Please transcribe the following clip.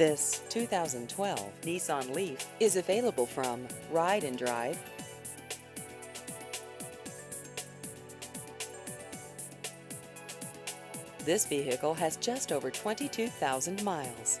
This 2012 Nissan Leaf is available from Ride and Drive. This vehicle has just over 22,000 miles.